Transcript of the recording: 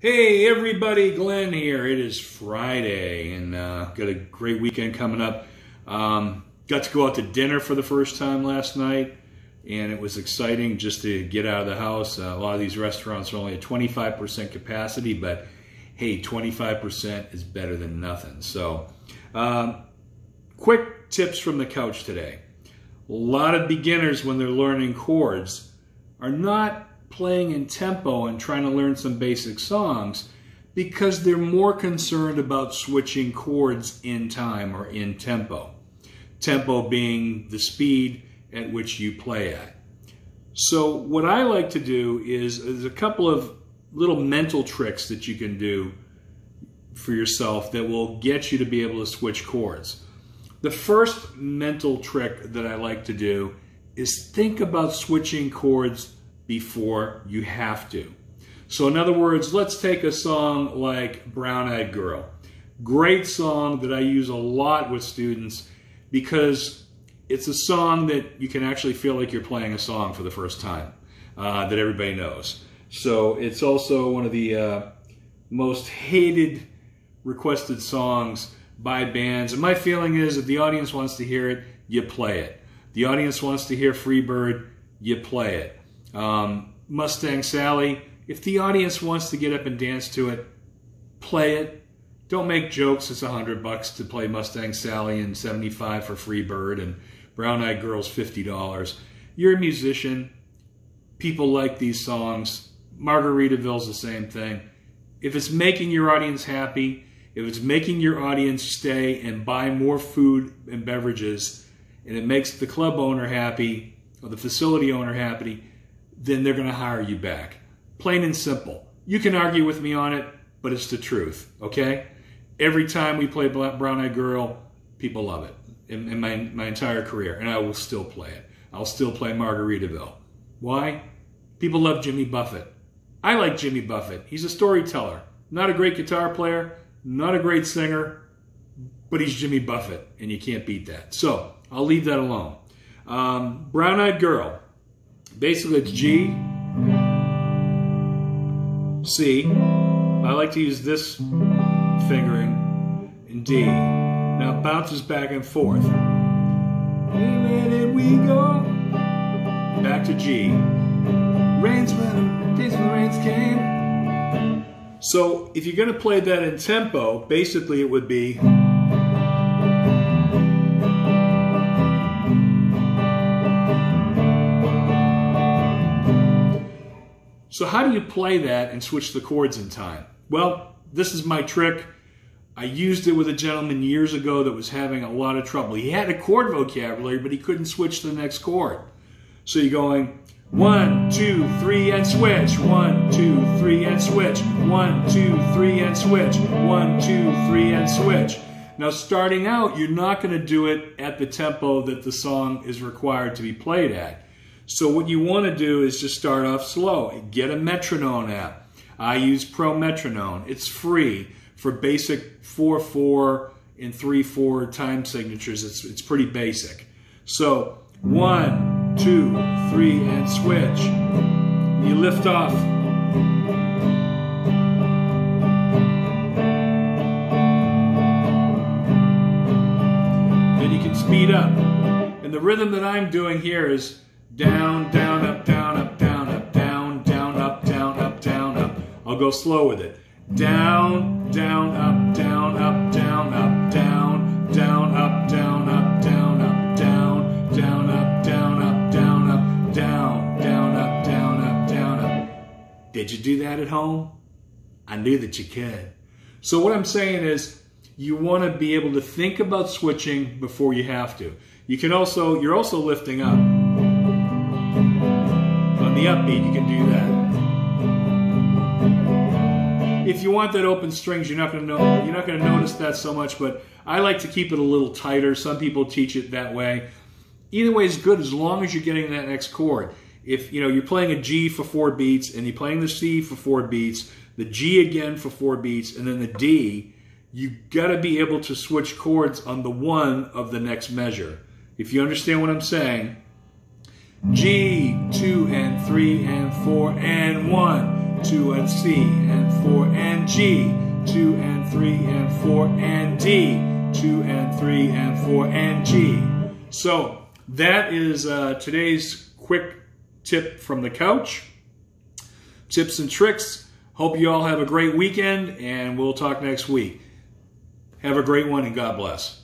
Hey everybody, Glenn here. It is Friday and uh, got a great weekend coming up. Um, got to go out to dinner for the first time last night and it was exciting just to get out of the house. Uh, a lot of these restaurants are only at 25% capacity, but hey, 25% is better than nothing. So, um, quick tips from the couch today. A lot of beginners, when they're learning chords, are not playing in tempo and trying to learn some basic songs because they're more concerned about switching chords in time or in tempo. Tempo being the speed at which you play at. So what I like to do is there's a couple of little mental tricks that you can do for yourself that will get you to be able to switch chords. The first mental trick that I like to do is think about switching chords before you have to. So in other words, let's take a song like Brown Eyed Girl. Great song that I use a lot with students because it's a song that you can actually feel like you're playing a song for the first time uh, that everybody knows. So it's also one of the uh, most hated requested songs by bands. And my feeling is if the audience wants to hear it, you play it. The audience wants to hear Freebird, you play it. Um, Mustang Sally, if the audience wants to get up and dance to it, play it. Don't make jokes. It's a hundred bucks to play Mustang Sally and 75 for Freebird and Brown Eyed Girl's $50. You're a musician. People like these songs. Margaritaville's the same thing. If it's making your audience happy, if it's making your audience stay and buy more food and beverages, and it makes the club owner happy or the facility owner happy, then they're going to hire you back. Plain and simple. You can argue with me on it, but it's the truth, okay? Every time we play Black Brown Eyed Girl, people love it in, in my, my entire career, and I will still play it. I'll still play Margaritaville. Why? People love Jimmy Buffett. I like Jimmy Buffett. He's a storyteller. Not a great guitar player, not a great singer, but he's Jimmy Buffett, and you can't beat that. So I'll leave that alone. Um, Brown Eyed Girl. Basically, it's G, C. I like to use this fingering, and D. Now it bounces back and forth. We go? Back to G. Rains when days when rains came. So if you're going to play that in tempo, basically it would be. So how do you play that and switch the chords in time? Well, this is my trick. I used it with a gentleman years ago that was having a lot of trouble. He had a chord vocabulary, but he couldn't switch to the next chord. So you're going one, two, three, and switch. One, two, three, and switch. One, two, three, and switch. One, two, three, and switch. Now, starting out, you're not going to do it at the tempo that the song is required to be played at. So what you want to do is just start off slow. Get a metronome app. I use Pro Metronome. It's free for basic 4-4 and 3-4 time signatures. It's, it's pretty basic. So one, two, three, and switch. You lift off. Then you can speed up. And the rhythm that I'm doing here is down, down, up, down, up, down, up, down, down, up, down, up, down, up. I'll go slow with it. Down, down, up, down, up, down, up, down, down, up, down, up, down, up, down, down, up, down, up, down, up, down, down, up, down, up, down, up. Did you do that at home? I knew that you could. So what I'm saying is you want to be able to think about switching before you have to. You can also, you're also lifting up the upbeat, you can do that. If you want that open strings, you're not going to know you're not going to notice that so much, but I like to keep it a little tighter. Some people teach it that way. Either way is good as long as you're getting that next chord. If you know you're playing a G for four beats and you're playing the C for four beats, the G again for four beats, and then the D, you got to be able to switch chords on the one of the next measure. If you understand what I'm saying, G, 2 and 3 and 4 and 1, 2 and C and 4 and G, two and three and four and D, two and three and four and G. So that is uh, today's quick tip from the couch. Tips and tricks. Hope you all have a great weekend, and we'll talk next week. Have a great one, and God bless.